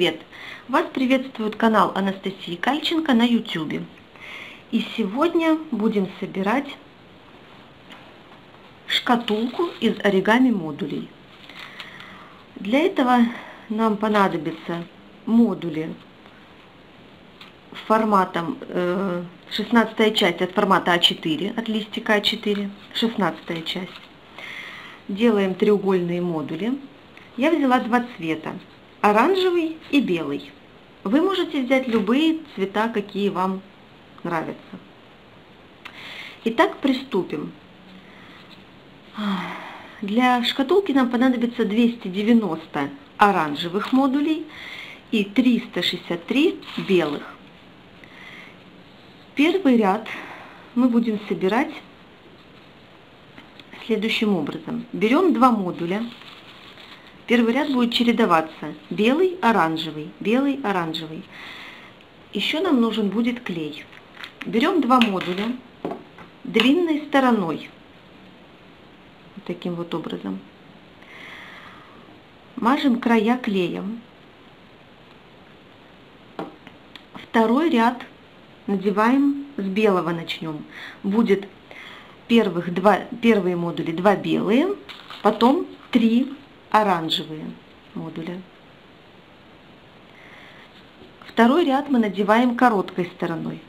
привет! Вас приветствует канал Анастасии Кальченко на YouTube. И сегодня будем собирать шкатулку из оригами модулей. Для этого нам понадобятся модули форматом 16 э, часть от формата А4, от листика А4, 16 часть. Делаем треугольные модули. Я взяла два цвета, оранжевый и белый. Вы можете взять любые цвета, какие вам нравятся. Итак, приступим. Для шкатулки нам понадобится 290 оранжевых модулей и 363 белых. Первый ряд мы будем собирать следующим образом. Берем два модуля. Первый ряд будет чередоваться белый, оранжевый, белый, оранжевый. Еще нам нужен будет клей. Берем два модуля длинной стороной таким вот образом. Мажем края клеем. Второй ряд надеваем с белого начнем. Будет первых два, первые модули два белые, потом три оранжевые модуля. Второй ряд мы надеваем короткой стороной.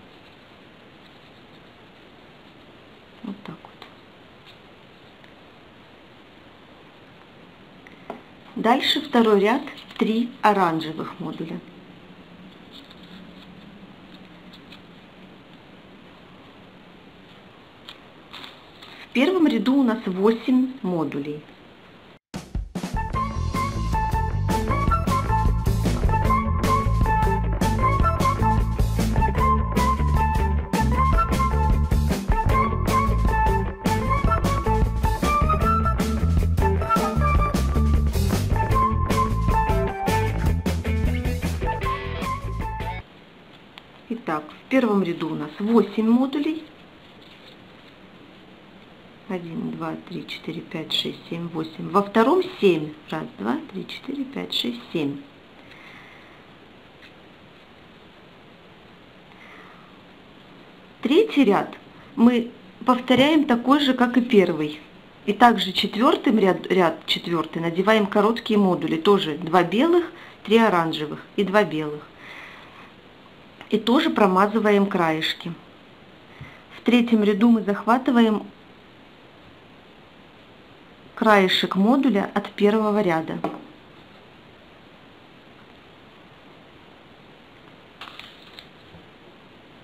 Вот так. Дальше второй ряд, три оранжевых модуля. В первом ряду у нас 8 модулей. Итак, в первом ряду у нас 8 модулей. 1, 2, 3, 4, 5, 6, 7, 8. Во втором 7. Раз, два, три, четыре, пять, шесть, семь. Третий ряд мы повторяем такой же, как и первый. И также четвертый ряд, ряд четвертый надеваем короткие модули. Тоже два белых, три оранжевых и два белых и тоже промазываем краешки. В третьем ряду мы захватываем краешек модуля от первого ряда.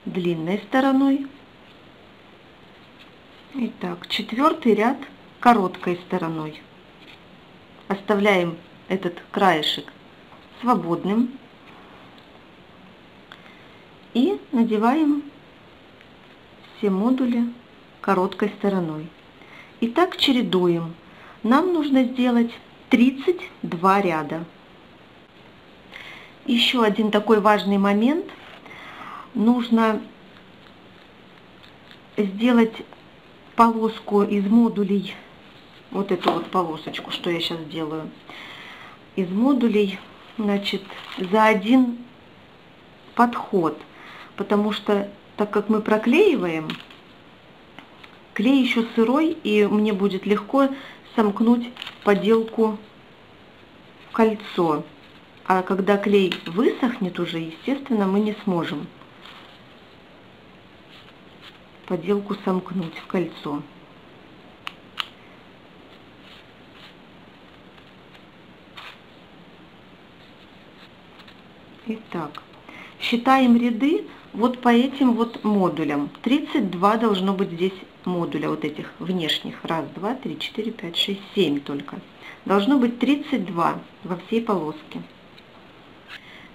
длинной стороной. Итак, четвертый ряд короткой стороной. Оставляем этот краешек свободным и надеваем все модули короткой стороной. И так чередуем. Нам нужно сделать 32 ряда. Еще один такой важный момент. Нужно сделать полоску из модулей, вот эту вот полосочку, что я сейчас делаю, из модулей, значит, за один подход потому что так как мы проклеиваем, клей еще сырой, и мне будет легко сомкнуть поделку в кольцо. А когда клей высохнет уже, естественно, мы не сможем поделку сомкнуть в кольцо. Итак, считаем ряды вот по этим вот модулям. 32 должно быть здесь модуля вот этих внешних. Раз, два, три, четыре, пять, шесть, семь только. Должно быть 32 во всей полоске.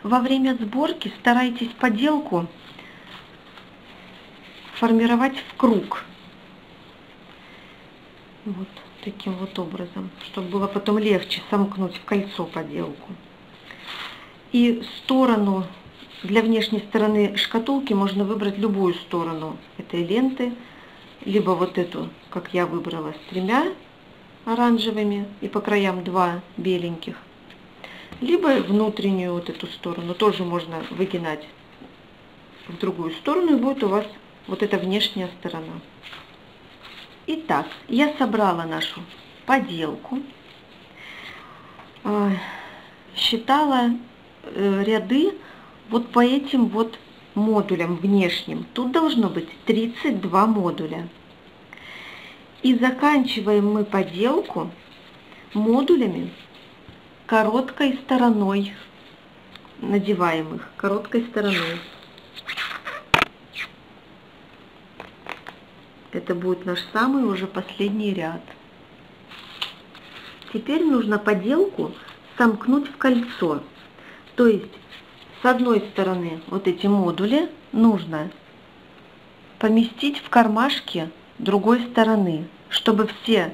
Во время сборки старайтесь поделку формировать в круг. Вот таким вот образом, чтобы было потом легче сомкнуть в кольцо поделку. И сторону для внешней стороны шкатулки можно выбрать любую сторону этой ленты, либо вот эту, как я выбрала, с тремя оранжевыми и по краям два беленьких, либо внутреннюю вот эту сторону тоже можно выгинать в другую сторону, и будет у вас вот эта внешняя сторона. Итак, я собрала нашу поделку, а, считала э, ряды вот по этим вот модулям внешним. Тут должно быть 32 модуля. И заканчиваем мы поделку модулями короткой стороной, надеваем их короткой стороной. Это будет наш самый уже последний ряд. Теперь нужно поделку сомкнуть в кольцо. То есть с одной стороны вот эти модули нужно поместить в кармашки другой стороны, чтобы все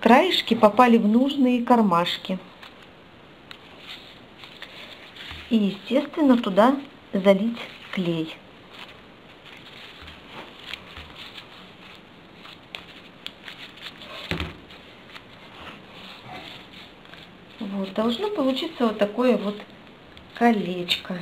краешки попали в нужные кармашки. И, естественно, туда залить клей. Вот, должно получиться вот такое вот колечко.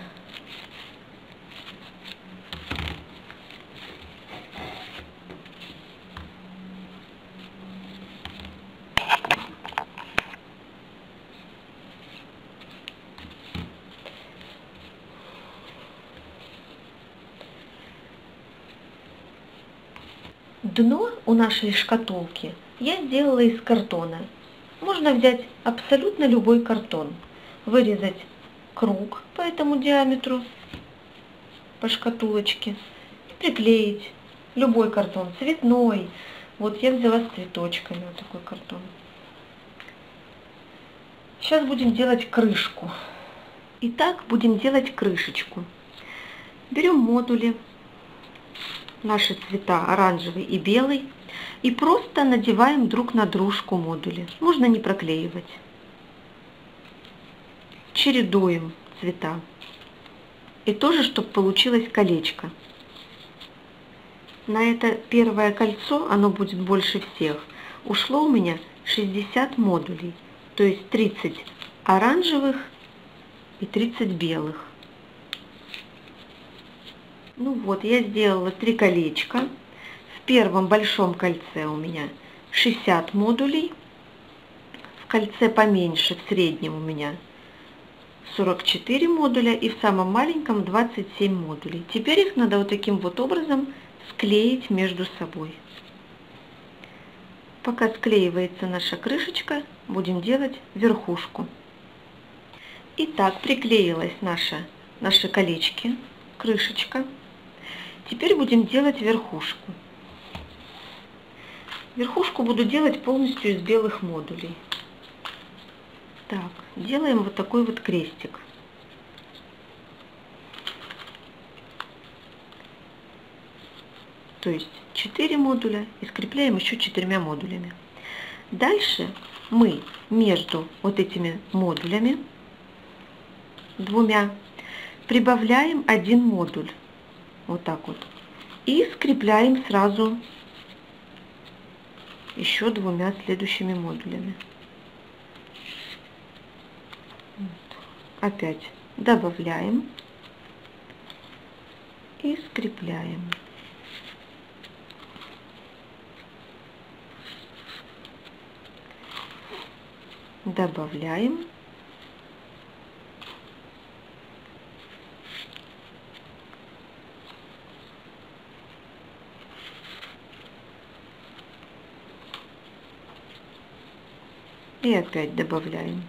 Дно у нашей шкатулки я сделала из картона. Можно взять абсолютно любой картон, вырезать круг по этому диаметру, по шкатулочке, и приклеить любой картон, цветной. Вот я взяла с цветочками вот такой картон. Сейчас будем делать крышку. Итак, будем делать крышечку. Берем модули, наши цвета оранжевый и белый, и просто надеваем друг на дружку модули. Можно не проклеивать. Чередуем цвета. И тоже, чтобы получилось колечко. На это первое кольцо, оно будет больше всех, ушло у меня 60 модулей, то есть 30 оранжевых и 30 белых. Ну вот, я сделала три колечка в первом большом кольце у меня 60 модулей, в кольце поменьше, в среднем у меня 44 модуля и в самом маленьком 27 модулей. Теперь их надо вот таким вот образом склеить между собой. Пока склеивается наша крышечка, будем делать верхушку. Итак, приклеилась наша, наши колечки, крышечка. Теперь будем делать верхушку. Верхушку буду делать полностью из белых модулей. Так, делаем вот такой вот крестик. То есть 4 модуля и скрепляем еще четырьмя модулями. Дальше мы между вот этими модулями двумя прибавляем один модуль. Вот так вот. И скрепляем сразу еще двумя следующими модулями. Опять добавляем и скрепляем. Добавляем и опять добавляем.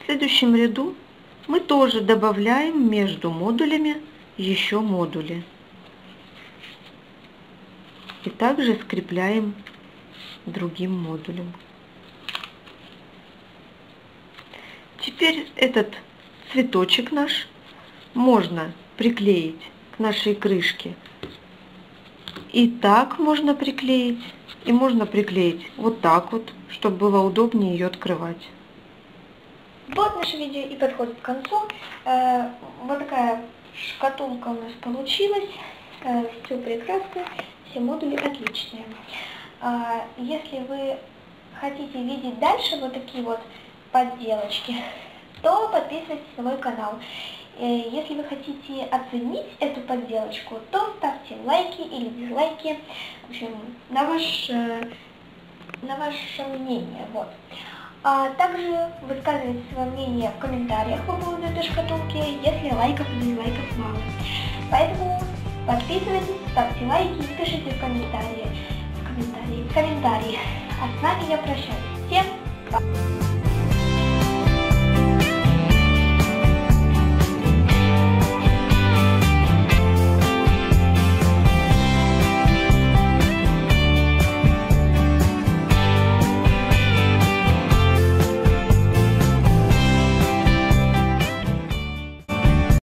В следующем ряду мы тоже добавляем между модулями еще модули. И также скрепляем другим модулем. Теперь этот цветочек наш можно приклеить к нашей крышке. И так можно приклеить, и можно приклеить вот так вот, чтобы было удобнее ее открывать. Вот наше видео и подходит к концу. Э, вот такая шкатулка у нас получилась. Э, все прекрасно, все модули отличные. А, если вы хотите видеть дальше вот такие вот подделочки, то подписывайтесь на мой канал. Э, если вы хотите оценить эту подделочку, то ставьте лайки или дизлайки, в общем, на, ваш, э, на ваше мнение. Вот. А также высказывайте свое мнение в комментариях по поводу этой шкатулки, если лайков или дизлайков мало. Поэтому подписывайтесь, ставьте лайки и пишите в комментарии. В комментарии. В комментарии. А с вами я прощаюсь. Всем пока!